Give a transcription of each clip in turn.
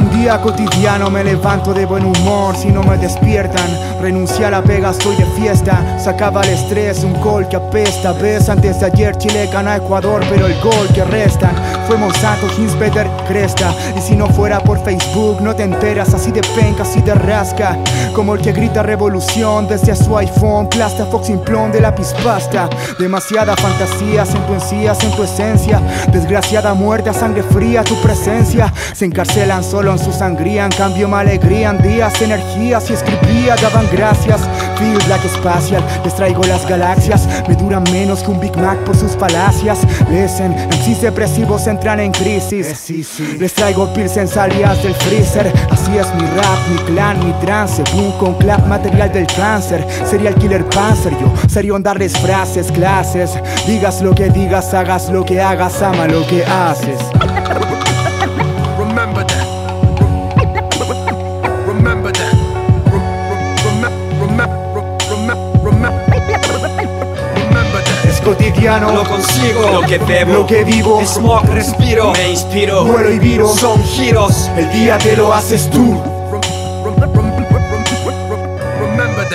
día cotidiano me levanto de buen humor si no me despiertan. Renuncié a la pega, estoy de fiesta. Sacaba el estrés, un gol que apesta. Ves, antes de ayer Chile gana Ecuador, pero el gol que restan fue Monsanto, Hinspeter, Cresta. Y si no fuera por Facebook, no te enteras. Así de penca, así de rasca. Como el que grita revolución desde su iPhone. Plasta, Fox, implón de lápiz pasta. Demasiada fantasía, en tu encías, en tu esencia. Desgraciada muerte a sangre fría, tu presencia. Se encarcelan solo en su sangría. En cambio, me alegrían días, energías y escribía, daban gracias. Feel Black Espacial, les traigo las galaxias. Me duran menos que un Big Mac por sus falacias. Listen, MCs depresivos entran en crisis. Les traigo pilsen salidas del freezer. Así es mi rap, mi clan, mi trance. Boom con clap, material del cáncer. Sería el killer panzer, yo sería darles frases, clases. Digas lo que digas, hagas lo que hagas, ama lo que haces. Cotidiano, Lo consigo, Lo que bebo, lo que vivo. Smoke, respiro, me inspiro. Vuelo y viro. son giros. El día te lo haces tú.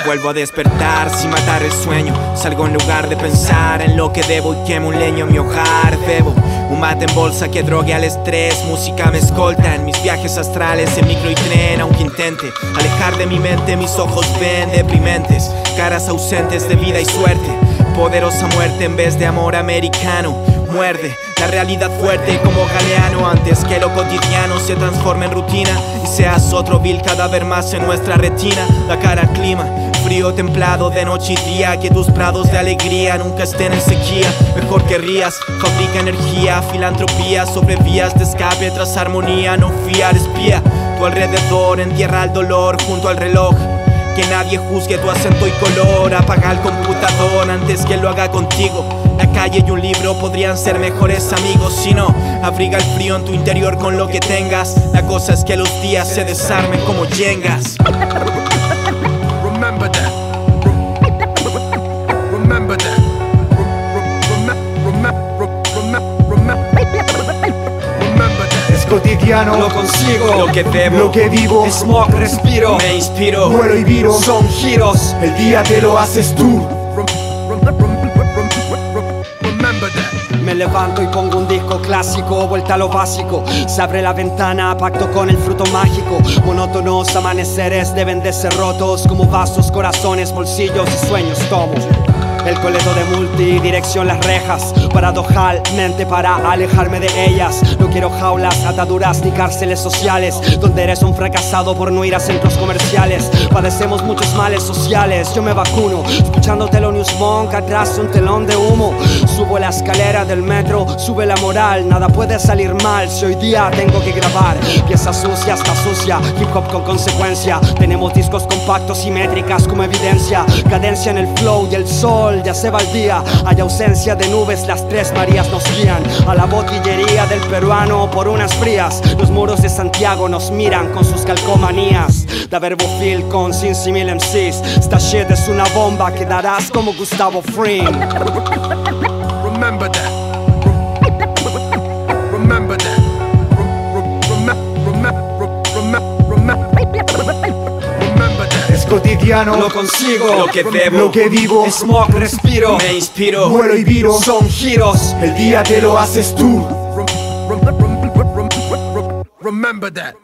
Vuelvo a despertar sin matar el sueño. Salgo en lugar de pensar en lo que debo y quemo un leño en mi hogar. Bebo un mate en bolsa que drogue al estrés. Música me escolta en mis viajes astrales, en micro y tren. Aunque intente alejar de mi mente, mis ojos ven deprimentes. Caras ausentes de vida y suerte. Poderosa muerte en vez de amor americano. Muerde la realidad fuerte como galeano antes que lo cotidiano se transforme en rutina y seas otro vil cadáver más en nuestra retina. La cara al clima, frío templado de noche y día, que tus prados de alegría nunca estén en sequía. Mejor que rías, fabrica energía, filantropía sobre vías de escape tras armonía, no fiar espía. Tu alrededor entierra el dolor junto al reloj. Que nadie juzgue tu acento y color. Apaga el computador antes que lo haga contigo. La calle y un libro podrían ser mejores amigos. Si no, abriga el frío en tu interior con lo que tengas. La cosa es que los días se desarmen como yengas. Cotidiano, Lo consigo, Lo que bebo, lo que vivo. Smoke, respiro, me inspiro. Vuelo y viro. son giros. El día te lo haces tú. Me levanto y pongo un disco clásico, vuelta a lo básico. Se abre la ventana, pacto con el fruto mágico. Monótonos amaneceres deben de ser rotos como vasos, corazones, bolsillos y sueños tomo. El coleto de multidirección, las rejas, paradojalmente para alejarme de ellas. No quiero jaulas, ataduras ni cárceles sociales, donde eres un fracasado por no ir a centros comerciales. Padecemos muchos males sociales, yo me vacuno, escuchando Thelonious Monk atrás un telón de humo. Subo la escalera del metro, sube la moral, nada puede salir mal si hoy día tengo que grabar. Pieza sucia está sucia, hip hop con consecuencia. Tenemos discos compactos y métricas como evidencia. Cadencia en el flow y el sol ya se va el día. Hay ausencia de nubes, las tres Marías nos guían. A la botillería del peruano por unas frías. Los muros de Santiago nos miran con sus calcomanías. Da verbo feel con sin simil MCs. Esta shit es una bomba, quedarás como Gustavo Fring. Remember that. Lo consigo, Lo que bebo, lo que vivo. Smoke, respiro, me inspiro. Vuelo y viro. son giros. El día te lo haces tú. Remember that.